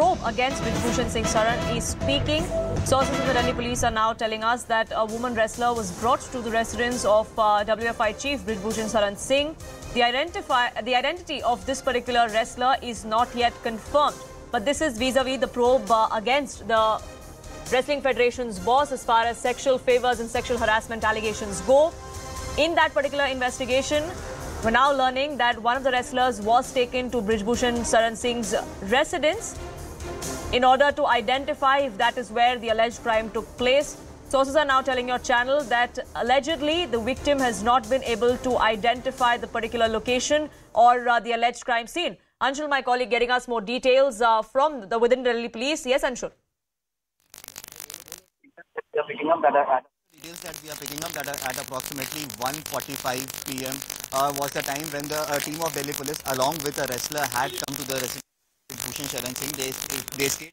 probe against Brijbhushan Singh Sharan is speaking. Sources in the Delhi police are now telling us that a woman wrestler was brought to the residence of uh, WFI chief Brijbhushan Sharan Singh. The, identify, the identity of this particular wrestler is not yet confirmed. But this is vis-a-vis the probe uh, against the Wrestling Federation's boss as far as sexual favors and sexual harassment allegations go. In that particular investigation, we're now learning that one of the wrestlers was taken to Brijbhushan Sharan Singh's residence in order to identify if that is where the alleged crime took place. Sources are now telling your channel that allegedly the victim has not been able to identify the particular location or uh, the alleged crime scene. Anshul, my colleague, getting us more details uh, from the within Delhi police. Yes, Anshul. We are picking up that at Details that we are picking up that are at approximately 1.45 p.m. Uh, was the time when the uh, team of Delhi police along with a wrestler had come to the residence of Bhushan Sharan Singh. They, they stayed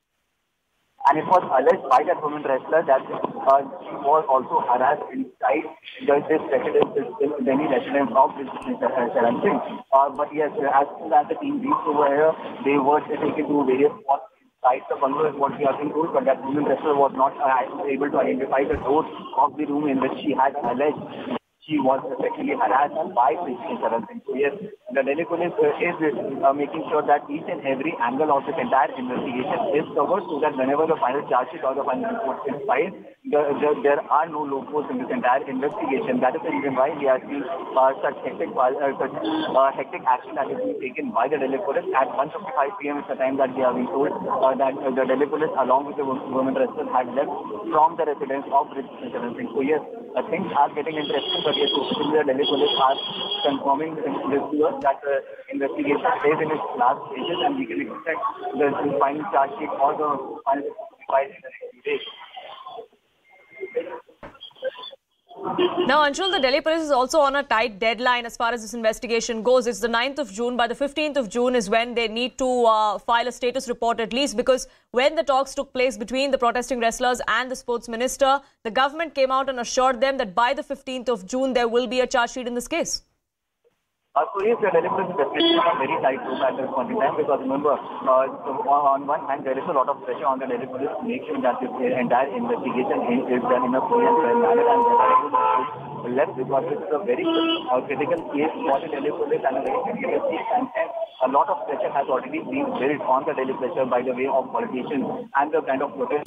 and it was alleged by that woman wrestler that uh, she was also harassed inside the, this residence, this Delhi residence of this Sharan Singh. Uh, but yes, as soon as the team reached over here, they were taken to various spots inside the bungalow is what we have been told, but that woman wrestler was not uh, able to identify the door of the room in which she had alleged she was sexually harassed by Brijbhushan Sharan Singh. So yes, the Delhi police is uh, making sure that each and every angle of this entire investigation is covered so that whenever the final charge sheet or the final report is filed, the, the, there are no loopholes in this entire investigation. That is the reason why we are seeing uh, such hectic, uh, such uh, hectic action that is being taken by the Delhi police. At 1:55 p.m. is the time that we have been told uh, that uh, the Delhi police, along with the women wrestlers, had left from the residence of Sharan Singh. So yes, uh, things are getting interesting, but yes, the Delhi police are confirming this to us that the investigation is in its last stages, and we can expect the, the final charge sheet or the final filed in the next few days. Now, Anshul, the Delhi police is also on a tight deadline as far as this investigation goes. It's the 9th of June. By the 15th of June is when they need to uh, file a status report at least because when the talks took place between the protesting wrestlers and the sports minister, the government came out and assured them that by the 15th of June there will be a charge sheet in this case. Uh, so yes, police is definitely a very tight rope at this point in time because remember, uh, on one hand there is a lot of pressure on the police to make sure that this entire investigation is done in a free and fair manner and there are left because this is a very uh, critical case for the police and a very critical case and a lot of pressure has already been built on the pressure by the way of politicians and the kind of protest.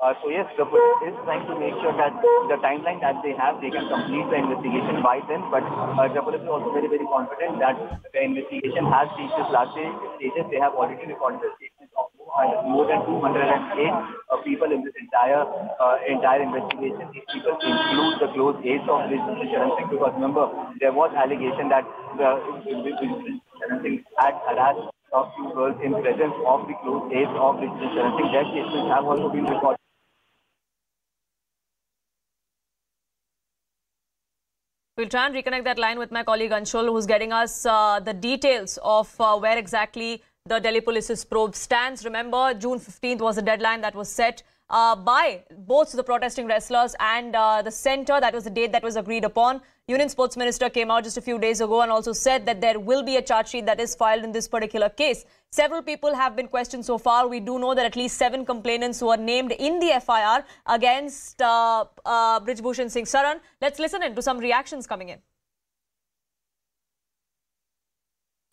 Uh, so yes, the police is trying to make sure that the timeline that they have, they can complete the investigation by then. But uh, the police is also very, very confident that the investigation has reached its last stages. They have already recorded the statements of more than 208 uh, people in this entire uh, entire investigation. These people include the close aides of this Singh because remember, there was allegation that the Singh had harassed a few girls in presence of the close aides of this Singh. Their statements have also been recorded. We'll try and reconnect that line with my colleague Anshul, who's getting us uh, the details of uh, where exactly the Delhi Police's probe stands. Remember, June 15th was the deadline that was set uh, by both the protesting wrestlers and uh, the centre. That was the date that was agreed upon. Union Sports Minister came out just a few days ago and also said that there will be a charge sheet that is filed in this particular case. Several people have been questioned so far. We do know that at least seven complainants were named in the FIR against uh, uh, Brijbhushan Singh Sharan. Let's listen in to some reactions coming in.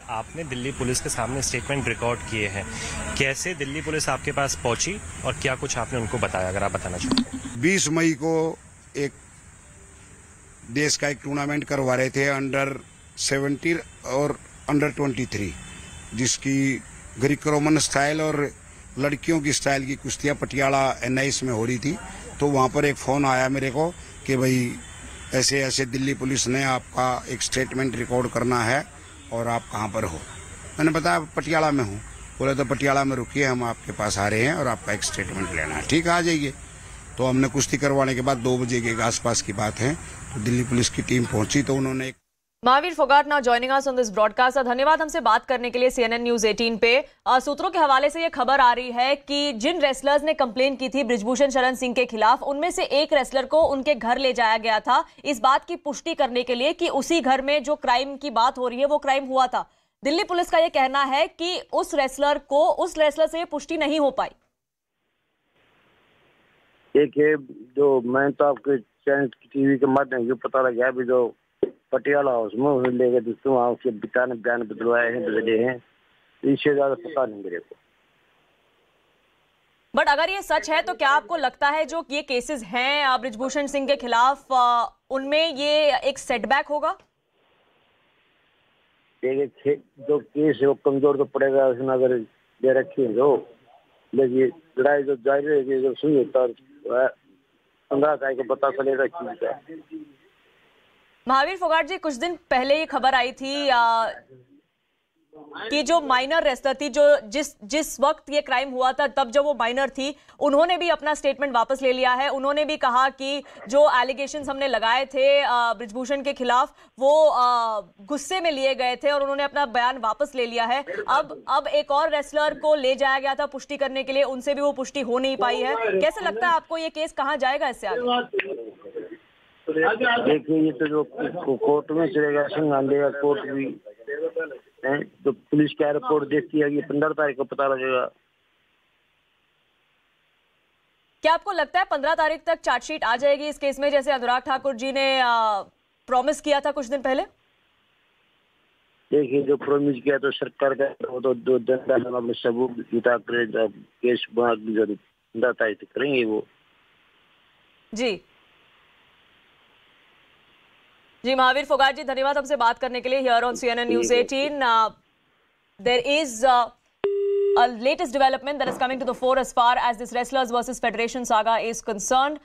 आपने Delhi police के सामने statement record किए हैं। कैसे Delhi police आपके पास पहुँची और क्या कुछ आपने उनको बताया, अगर आप बताना चाहते 20 मई को एक देश का एक टूर्नामेंट करवा रहे थे अंडर 17 और अंडर 23 जिसकी ग्रीक रोमन स्टाइल और लड़कियों की स्टाइल की कुश्तियाँ पटियाला एनआईएस में हो रही थी। तो वहाँ पर एक फ़ोन आया मेरे को कि भाई ऐसे ऐसे दिल्ली पुलिस ने आपका एक स्टेटमेंट रिकॉर्ड करना है। और आप कहाँ पर हो? मैंने बताया, पटियाला में हूँ। बोले तो पटियाला में रुकिए, हम आपके पास आ रहे हैं और आपका एक स्टेटमेंट लेना है। ठीक आ जाइए। तो हमने कुश्ती करवाने के बाद दो बजे के आसपास की बात है। तो दिल्ली पुलिस की टीम पहुँची तो उन्होंने एक Mahavir Phogat now joining us on this broadcast धन्यवाद हमसे बात करने के लिए सीएनएन न्यूज़ 18 पे। आ, सूत्रों के हवाले से ये खबर आ रही है कि जिन रेसलर्स ने कंप्लेन की थी ब्रिजभूषण शरण सिंह के खिलाफ उनमें से एक रेसलर को उनके घर ले जाया गया था। इस बात की पुष्टि करने के लिए कि उसी घर में जो क्राइम की बात हो रही है वो क्राइम हुआ था। दिल्ली पुलिस का यह कहना है कि उस रेसलर को उस रेसलर से पुष्टि नहीं हो पाई। देखिए जो मैं तो आपके टीवी के माध्यम से पता लगा अभी जो पटियाला हाउस में उन्हें ले गए दोस्तों वहाँ उसके पिता ने बयान बदलवाए हैं बदले हैं। इससे ज़्यादा पता नहीं मेरे को। बट अगर ये सच है तो क्या आपको लगता है जो ये केसेस हैं ब्रिजभूषण सिंह के खिलाफ उनमें ये एक सेटबैक होगा? एक जो केस है वो कमज़ोर तो पड़ेगा उसमें अगर दे रखी है जो लेकिन लड़ाई जो जारी रहेगी जब सुनी तो पंद्रह तारीख को पता चलेगा चीज़ का महावीर फोगाट जी कुछ दिन पहले ये खबर आई थी आ, कि जो माइनर रेस्लर थी जो जिस जिस वक्त ये क्राइम हुआ था तब जब वो माइनर थी उन्होंने भी अपना स्टेटमेंट वापस ले लिया है। उन्होंने भी कहा कि जो एलिगेशन हमने लगाए थे ब्रिजभूषण के खिलाफ वो गुस्से में लिए गए थे और उन्होंने अपना बयान वापस ले लिया है। अब अब एक और रेसलर को ले जाया गया था पुष्टि करने के लिए उनसे भी वो पुष्टि हो नहीं पाई है। कैसे लगता है आपको ये केस कहाँ जाएगा इससे आगे? देखिए ये तो जो कोर्ट में चलेगा संगांडे का कोर्ट भी है तो पुलिस क्या रिपोर्ट देखती है ये पंद्रह तारीख को पता लगेगा। क्या आपको लगता है पंद्रह तारीख तक चार्जशीट आ जाएगी इस केस में जैसे अनुराग ठाकुर जी ने प्रॉमिस किया था कुछ दिन पहले? देखिए जो प्रोमिस किया तो सरकार का वो तो दो अपने सबूत जुटा केस पंद्रह तारीख तक करेंगे वो। जी। जी महावीर फोगाट जी धन्यवाद हमसे बात करने के लिए here on C N N news eighteen there is latest development there is coming to the fore as far as this wrestlers versus federation saga is concern